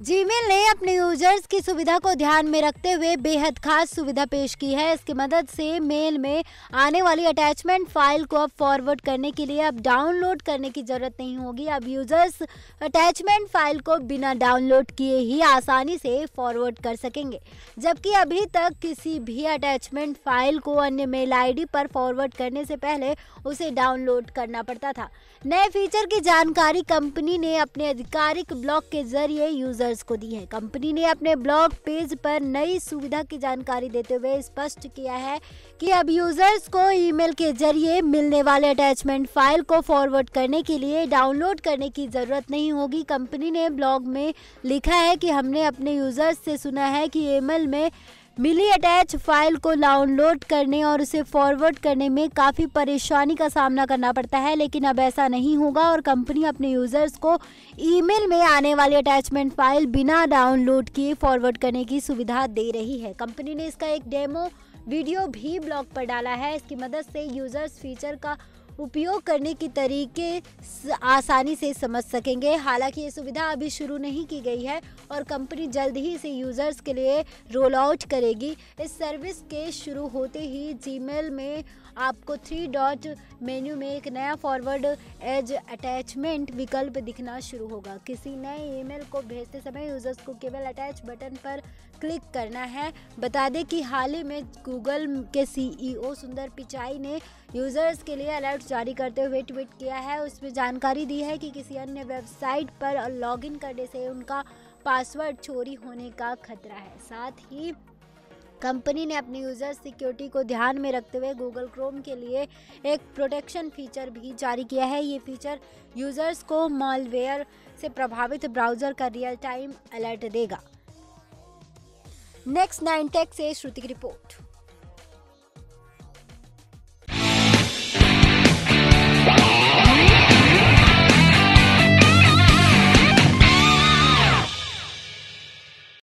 Gmail ने अपने users की सुविधा को ध्यान में रखते हुए बेहद खास सुविधा पेश की है। इसकी मदद से मेल में आने वाली अटैचमेंट फ़ाइल को अब फॉरवर्ड करने के लिए अब डाउनलोड करने की ज़रूरत नहीं होगी। अब यूज़र्स अटैचमेंट फ़ाइल को बिना डाउनलोड किए ही आसानी से फॉरवर्ड कर सकेंगे। जबकि अभी तक किसी भी अटैचमेंट फ़ाइल को अन्य मेल आईडी पर फॉरवर्ड करने से पहले उसे डाउनलोड करना पड़ता था। नए फीचर की जानकारी कंपनी ने अपने आधिकारिक ब्लॉग के ज़रिए यूज़र यूज़र्स को दी है। कंपनी ने अपने ब्लॉग पेज पर नई सुविधा की जानकारी देते हुए स्पष्ट किया है कि अब यूज़र्स को ईमेल के ज़रिए मिलने वाले अटैचमेंट फ़ाइल को फॉरवर्ड करने के लिए डाउनलोड करने की ज़रूरत नहीं होगी। कंपनी ने ब्लॉग में लिखा है कि हमने अपने यूज़र्स से सुना है कि ईमेल में मिली अटैच फ़ाइल को डाउनलोड करने और उसे फॉरवर्ड करने में काफ़ी परेशानी का सामना करना पड़ता है, लेकिन अब ऐसा नहीं होगा और कंपनी अपने यूज़र्स को ईमेल में आने वाली अटैचमेंट फ़ाइल बिना डाउनलोड किए फॉरवर्ड करने की सुविधा दे रही है। कंपनी ने इसका एक डेमो वीडियो भी ब्लॉग पर डाला है। इसकी मदद से यूज़र्स फीचर का उपयोग करने के तरीके आसानी से समझ सकेंगे। हालाँकि ये सुविधा अभी शुरू नहीं की गई है और कंपनी जल्द ही इसे यूज़र्स के लिए रोल आउट करेगी। इस सर्विस के शुरू होते ही जीमेल में आपको थ्री डॉट मेन्यू में एक नया फॉरवर्ड एज अटैचमेंट विकल्प दिखना शुरू होगा। किसी नए ईमेल को भेजते समय यूज़र्स को केवल अटैच बटन पर क्लिक करना है। बता दें कि हाल ही में गूगल के सीईओ सुंदर पिचाई ने यूज़र्स के लिए अलर्ट जारी करते हुए ट्वीट किया है। उसमें जानकारी दी है कि किसी अन्य वेबसाइट पर लॉगिन करने से उनका पासवर्ड चोरी होने का खतरा है। साथ ही, कंपनी ने अपने यूज़र सिक्योरिटी को ध्यान में रखते हुए गूगल क्रोम के लिए एक प्रोटेक्शन फीचर भी जारी किया है। ये फीचर यूज़र्स को मॉलवेयर से प्रभावित ब्राउज़र का रियल टाइम अलर्ट देगा। नेक्स्ट नाइन टेक से श्रुति की रिपोर्ट।